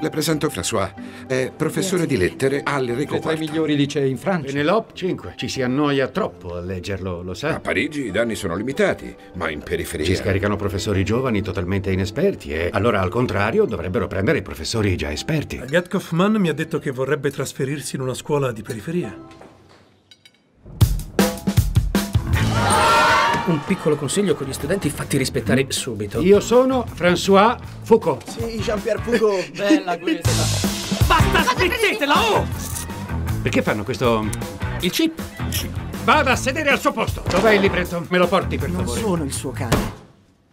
Le presento François. È professore di lettere all'Enrico Tra i IV. migliori licei in Francia. Penelope 5. Ci si annoia troppo a leggerlo, lo A sa. Parigi i danni sono limitati, ma in periferia... Ci scaricano professori giovani totalmente inesperti e allora al contrario dovrebbero prendere i professori già esperti. Agathe Kaufman mi ha detto che vorrebbe trasferirsi in una scuola di periferia. Un piccolo consiglio con gli studenti fatti rispettare subito. Io sono François Foucault. Sì, Jean-Pierre Foucault. Bella questa. Basta, smettetela, oh! Perché fanno questo... Il chip. Vada a sedere al suo posto. Dov'è il libretto? Me lo porti per Non favore. sono il suo cane.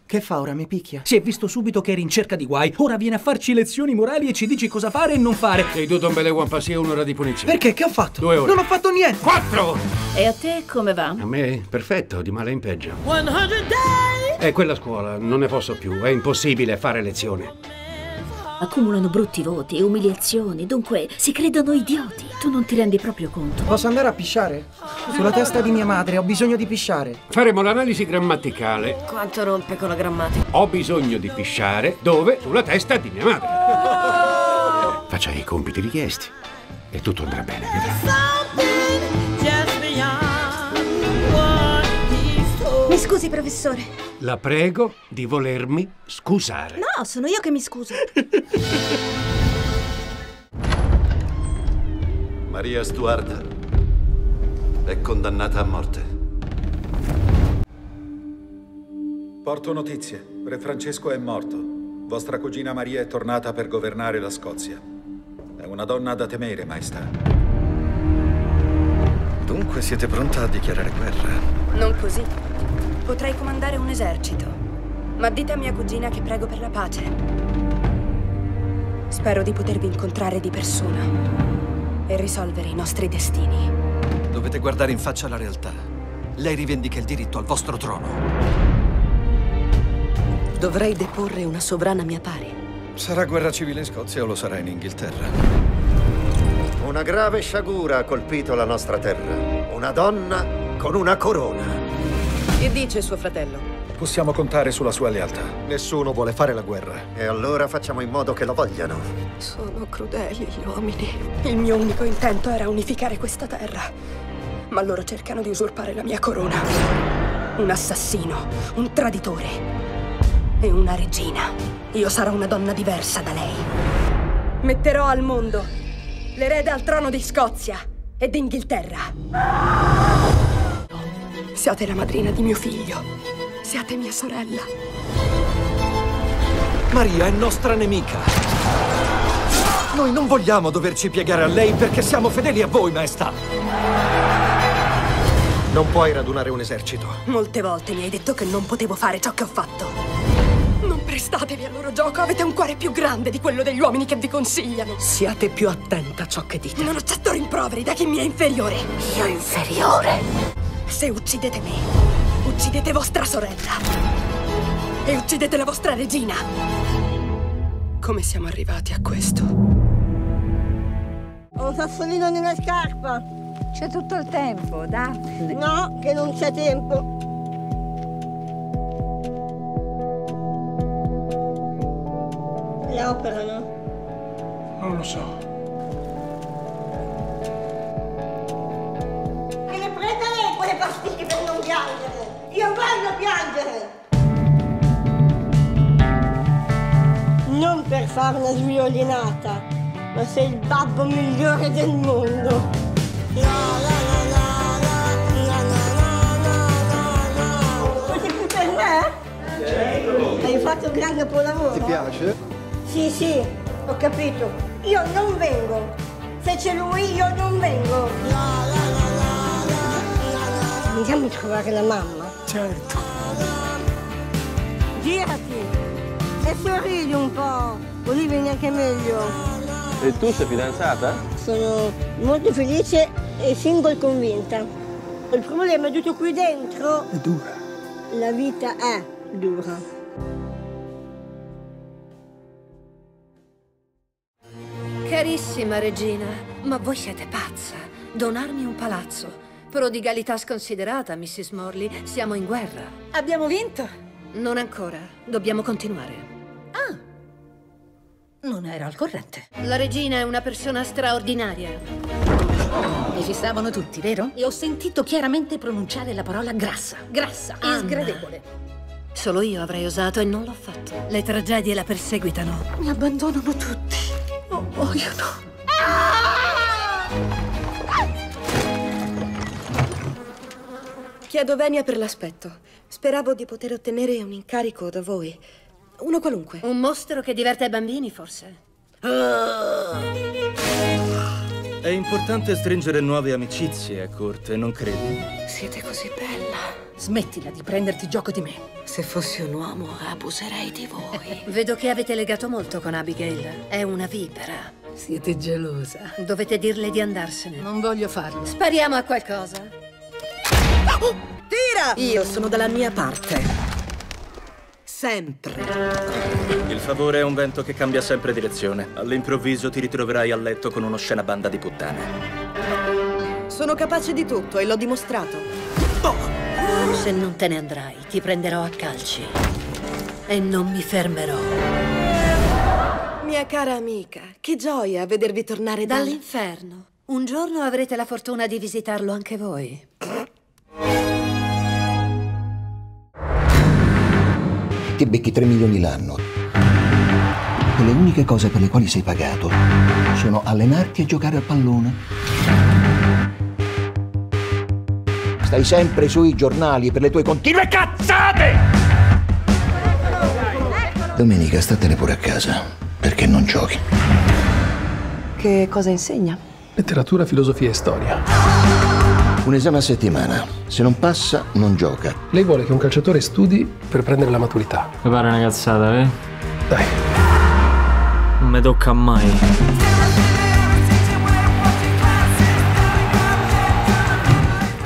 Che fa ora? Mi picchia? Si è visto subito che eri in cerca di guai. Ora viene a farci lezioni morali e ci dici cosa fare e non fare. Sei tu, Don Bele One Passi, un'ora di punizione. Perché? Che ho fatto? Due ore. Non ho fatto niente. Quattro! E a te come va? A me, perfetto, di male in peggio. È quella scuola, non ne posso più, è impossibile fare lezione. Accumulano brutti voti e umiliazioni, dunque si credono idioti. Tu non ti rendi proprio conto. Posso andare a pisciare? Sulla testa di mia madre, ho bisogno di pisciare. Faremo l'analisi grammaticale. Quanto rompe con la grammatica. Ho bisogno di pisciare dove? Sulla testa di mia madre. Faccia i compiti richiesti e tutto andrà bene, vedrà. Mi scusi, professore. La prego di volermi scusare. No, sono io che mi scuso. Maria Stuarda è condannata a morte. Porto notizie. Re Francesco è morto. Vostra cugina Maria è tornata per governare la Scozia. È una donna da temere, maestà. Dunque siete pronta a dichiarare guerra? Non così. Potrei comandare un esercito. Ma dite a mia cugina che prego per la pace. Spero di potervi incontrare di persona e risolvere i nostri destini. Dovete guardare in faccia la realtà. Lei rivendica il diritto al vostro trono. Dovrei deporre una sovrana mia pari. Sarà guerra civile in Scozia o lo sarà in Inghilterra? Una grave sciagura ha colpito la nostra terra. Una donna con una corona. Che dice suo fratello? Possiamo contare sulla sua lealtà. Nessuno vuole fare la guerra. E allora facciamo in modo che lo vogliano. Sono crudeli gli uomini. Il mio unico intento era unificare questa terra. Ma loro cercano di usurpare la mia corona. Un assassino, un traditore e una regina. Io sarò una donna diversa da lei. Metterò al mondo l'erede al trono di Scozia e d'Inghilterra. Siate la madrina di mio figlio. Siate mia sorella. Maria è nostra nemica. Noi non vogliamo doverci piegare a lei perché siamo fedeli a voi, maestà. Non puoi radunare un esercito. Molte volte mi hai detto che non potevo fare ciò che ho fatto. Non prestatevi al loro gioco, avete un cuore più grande di quello degli uomini che vi consigliano. Siate più attenta a ciò che dite. Non accetto rimproveri da chi mi è inferiore. Io inferiore. Se uccidete me, uccidete vostra sorella. E uccidete la vostra regina. Come siamo arrivati a questo? Ho un sassolino nella scarpa. C'è tutto il tempo, Daphne. No, che non c'è tempo. Le operano? Non lo so. piangere! Non per fare una sviolinata, ma sei il babbo migliore del mondo! La, la, la. Hai fatto un grande capolavoro. Ti piace? Sì, sì, ho capito. Io non vengo. Se c'è lui io non vengo. Andiamo a trovare la mamma. Certo. Girati e sorridi un po', così vieni anche meglio. E tu sei fidanzata? Sono molto felice e single convinta. Il problema è tutto qui dentro. È dura. La vita è dura. Carissima regina, ma voi siete pazza. Donarmi un palazzo. Prodigalità sconsiderata, Mrs. Morley. Siamo in guerra. Abbiamo vinto? Non ancora. Dobbiamo continuare. Non era al corrente. La regina è una persona straordinaria. Mi fissavano tutti, vero? E ho sentito chiaramente pronunciare la parola grassa. Grassa e Anna. sgradevole. Solo io avrei osato e non l'ho fatto. Le tragedie la perseguitano. Mi abbandonano tutti. Non muoiono. Chiedo venia per l'aspetto. Speravo di poter ottenere un incarico da voi. Uno qualunque. Un mostro che diverte i bambini, forse. È importante stringere nuove amicizie a corte, non credi? Siete così bella. Smettila di prenderti gioco di me. Se fossi un uomo, abuserei di voi. Vedo che avete legato molto con Abigail. È una vipera. Siete gelosa. Dovete dirle di andarsene. Non voglio farlo. Spariamo a qualcosa. Tira! Io sono dalla mia parte. Sempre. Il favore è un vento che cambia sempre direzione. All'improvviso ti ritroverai a letto con uno scena banda di puttane. Sono capace di tutto e l'ho dimostrato. Se non te ne andrai, ti prenderò a calci. E non mi fermerò. Mia cara amica, che gioia vedervi tornare dal- Dall'inferno. Un giorno avrete la fortuna di visitarlo anche voi. Ti becchi 3 milioni l'anno. E le uniche cose per le quali sei pagato sono allenarti e giocare a pallone. Stai sempre sui giornali per le tue continue cazzate! Domenica statene pure a casa, perché non giochi. Che cosa insegna? Letteratura, filosofia e storia. Un esame a settimana. Se non passa, non gioca. Lei vuole che un calciatore studi per prendere la maturità. Mi pare una cazzata, eh? Dai. Non mi tocca mai.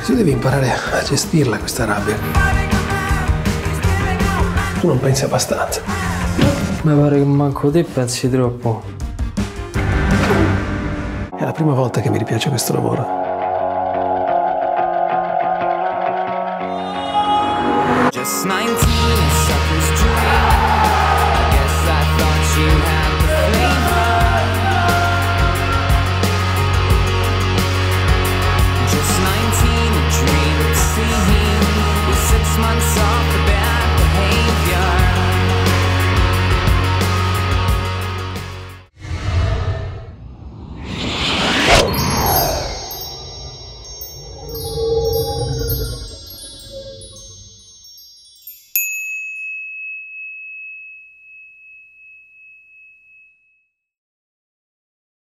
Si deve imparare a gestirla questa rabbia. Tu non pensi abbastanza. Mi pare che manco te pensi troppo. È la prima volta che mi ripiace questo lavoro. 19